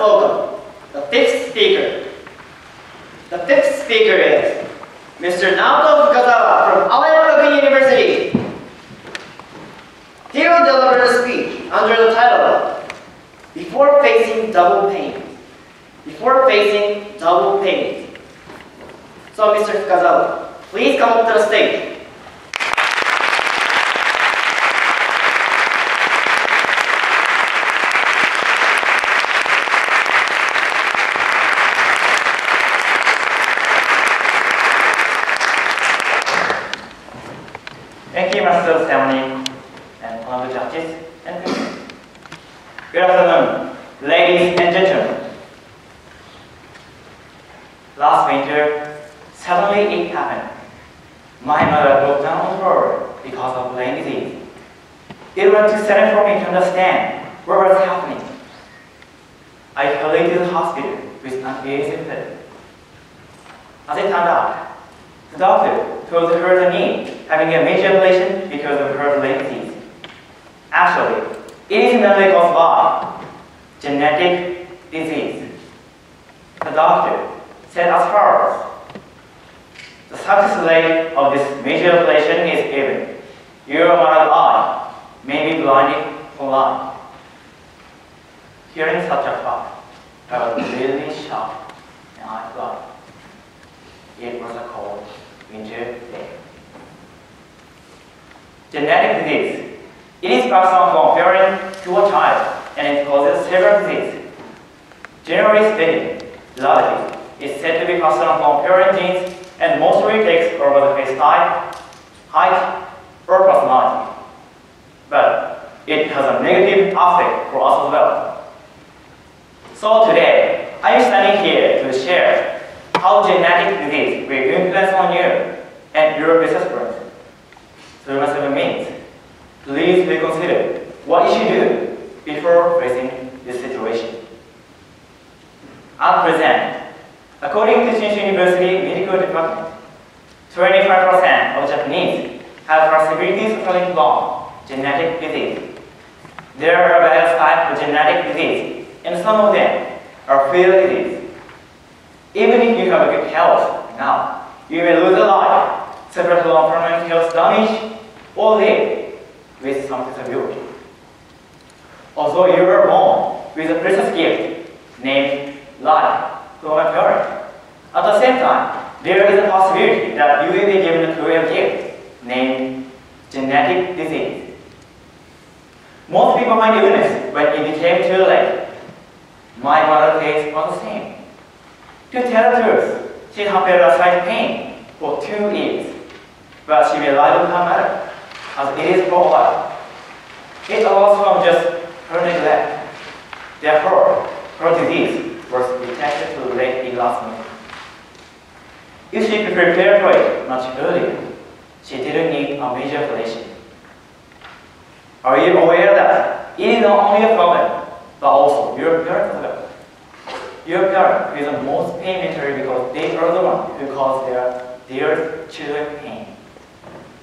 the fifth speaker. The fifth speaker is Mr. Naoto Fukazawa from Aoyama University. He will deliver a speech under the title Before Facing Double Pain. Before Facing Double Pain. So, Mr. Fukazawa, please come up to the stage. Master Stanley, and honorable judges and. Good afternoon, ladies and gentlemen. Last winter, suddenly it happened. My mother broke down on the floor because of brain disease. It was too sudden for me to understand what was happening. I hurried to the hospital with uneasy feeling. As it turned out, the doctor told her the knee having a major ablation because of her disease. Actually, it is mainly caused by genetic disease. The doctor said as follows. The success rate of this major ablation is even. Your mother's eye may be blinded for life. Hearing such a fact, I was really shocked and I thought it was a cold winter day. Genetic disease. It is passed on from parent to a child and it causes several diseases. Generally speaking, diabetes is said to be passed on from parent genes and mostly takes over the face type, height, or personality. But it has a negative aspect for us as well. So today, I am standing here to share how genetic disease will influence on you and your business plans. So you must have a means. Please reconsider what you should do before facing this situation. At present, according to Shinshu University Medical Department, 25% of Japanese have possibilities suffering from genetic disease. There are various types of genetic disease, and some of them are fatal disease. Even if you have a good health now, you may lose a life, suffer from permanent health damage, live with some disability. Although you were born with a precious gift named life from a parent, at the same time, there is a possibility that you will be given a cruel gift named genetic disease. Most people find illness when it became too late. My mother's case was the same. To tell the truth, she had slight pain for two years, but she relied on her mother, as it is for. It arose from just her neglect. Therefore, her disease was detected too late in last minute. If she could prepare for it much earlier, she didn't need a major operation. Are you aware that it is not only a problem, but also your parents as well? Your parents is the most pain mentally because they are the one who cause their dear children pain.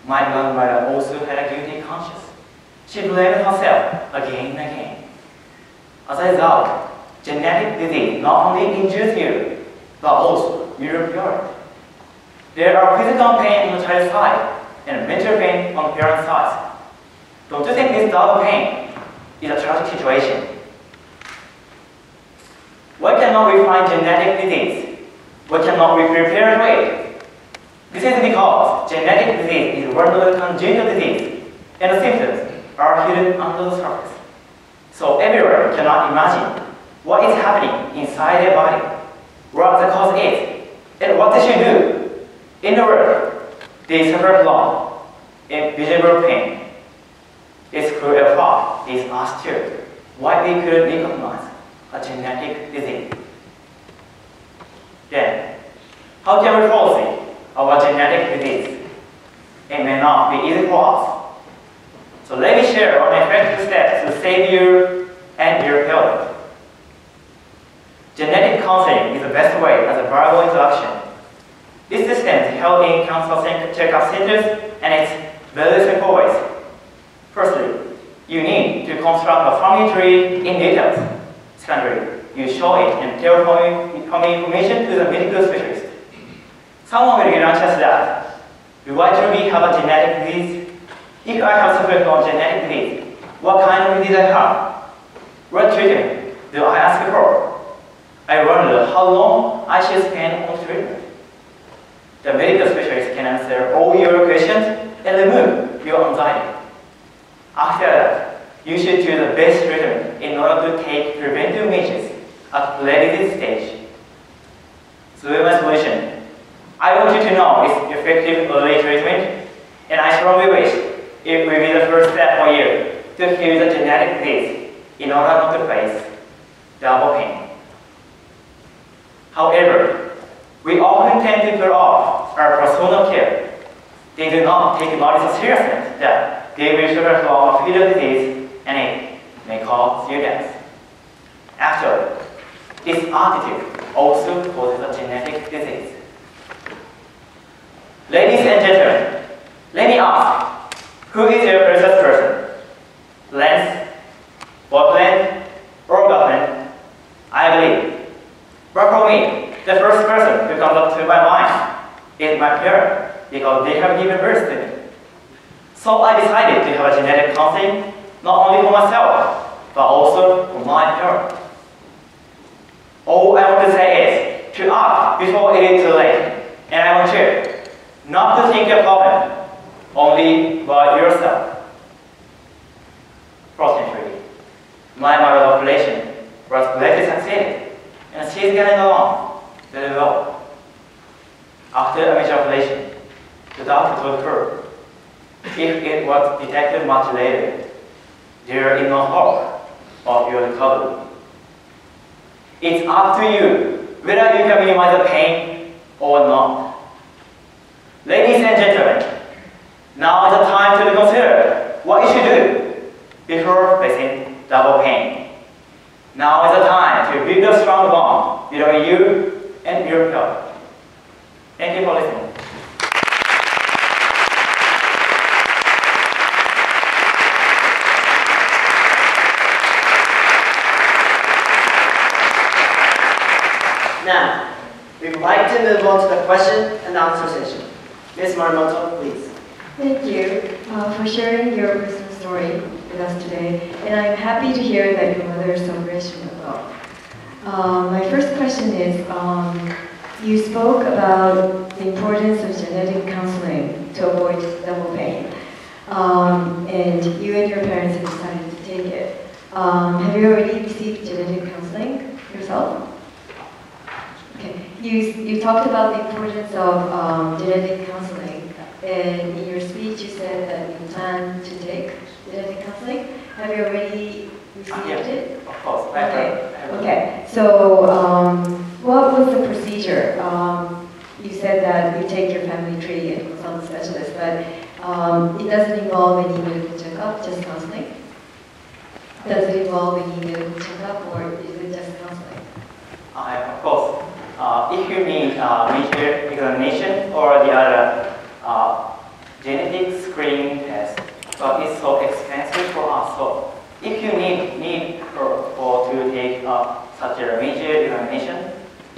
My grandmother also had a guilty conscience. She blamed herself again and again. As a result, genetic disease not only injures you, but also your parent. There are physical pain on the child's side and mental pain on the parent's side. Don't you think this double pain is a tragic situation? Why cannot we find genetic disease? Why cannot we prepare for it? This is because genetic disease is the congenital disease, and the symptoms are hidden under the surface. So everyone cannot imagine what is happening inside their body, what the cause is, and what they should do. In the world, they suffer from invisible pain. It's cruel fact is why we couldn't recognize a genetic disease. Then, how can we foresee our genetic disease? It may not be easy for us. So let me share on effective steps to save you and your health. Genetic counseling is the best way as a viable introduction. This system is held in cancer checkup centers and it's very simple ways. Firstly, you need to construct a family tree in details. Secondly, you show it and tell from information to the medical specialist. Someone will grant us that. Why Do truly have a genetic disease? If I have suffered from genetic disease, what kind of disease I have? What treatment do I ask for? I wonder how long I should spend on treatment. The medical specialist can answer all your questions and remove your anxiety. After that, you should choose the best treatment in order to take preventive measures at late stage. So my solution. I want you to know it's effective early treatment, and I strongly wish it will be the first step for you to heal the genetic disease in order not to face double pain. However, we often tend to put off our personal care. They do not take so seriously that they will suffer from fetal disease and it may cause you death. Actually, this attitude also causes a genetic disease. Ladies and gentlemen, let me ask, who is your precious person? Lance, boyfriend, or girlfriend? I believe. But for me, the first person who comes up to my mind is my parent because they have given birth to me. So I decided to have a genetic counseling not only for myself, but also for my parents. All I want to say is to act before it is too late. And I want you not to think a it, only by yourself. Fortunately, my mother population was greatly succeeded, and she's getting along very well. After a major operation, the doctor told her if it was detected much later, there is no hope of your recovery. It's up to you whether you can minimize the pain or not. Ladies and gentlemen, now is the time to consider what you should do before facing double pain. Now is the time to build a strong bond between you and your health. Thank you for listening. Now, we would like to move on to the question and answer session. Ms. Marimoto, please. Thank you uh, for sharing your personal story with us today, and I'm happy to hear that your mother is so as well. Um, my first question is, um, you spoke about the importance of genetic counseling to avoid double pain, um, and you and your parents have decided to take it. Um, have you already received genetic counseling yourself? Okay. You, you talked about the importance of um, genetic counseling, and in your speech you said that you plan to take genetic counseling. Have you already received Yeah. it? Of course, I have- Okay. I have- Okay. So, um, what was the procedure? Um, you said that you take your family tree and consult a specialist, but um, it doesn't involve any medical checkup, just counseling. Does it involve any medical checkup, or is it just counseling? I, of course, uh, if you need uh, major examination or the uh, genetic screening test, but it's so expensive for us. So if you need need for, for to take uh, such a major examination,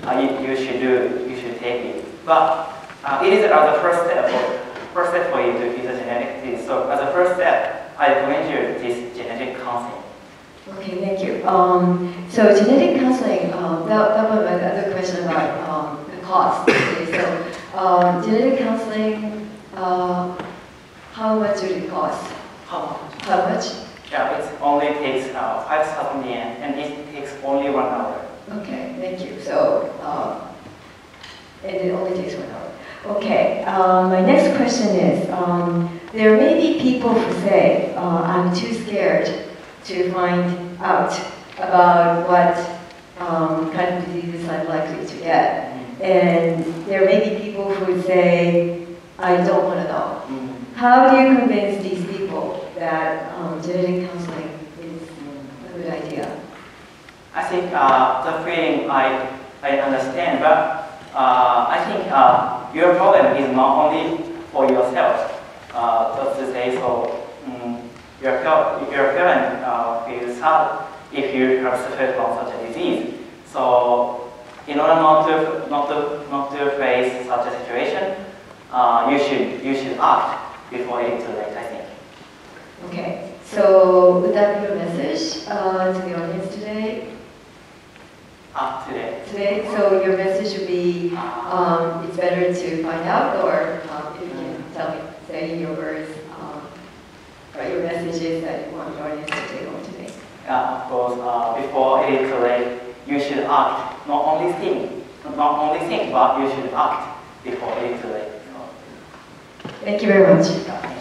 uh, you, you should do you should take it. But uh, it is as a first step for first step for you to get a genetic disease. So as a first step, I recommend you this genetic counseling. Okay, thank you. Um, so genetic counseling, um, that, that was my other question about um, the cost. Okay, so genetic counseling, uh, how much would it cost? How much? How much? Yeah, it only takes uh, 5,000 yen and it takes only one hour. Okay, thank you. So, um, and it only takes one hour. Okay, um, my next question is, um, there may be people who say, uh, I'm too scared to find out about what um, kind of diseases I'm likely to get. And there may be people who would say, I don't want to know. Mm. How do you convince these people that um, genetic counseling is a good idea? I think uh, the feeling I, I understand, but uh, I think uh, your problem is not only for yourself. Uh, just to say so, mm, your, your parent uh, feels sad if you have suffered from such a disease. So, in order not to not to not to face such a situation, uh, you should you should act before it's too late. I think. Okay, so would that be your message uh, to the audience today? Act today. Today, so your message would be um, it's better to find out, or um, if you can tell me, say in your words, um, what your message is that you want your audience to take home today. Yeah, of course. Uh, before it is too late, you should act. Not only think, not only think, but you should act before it is too late. Thank you very much.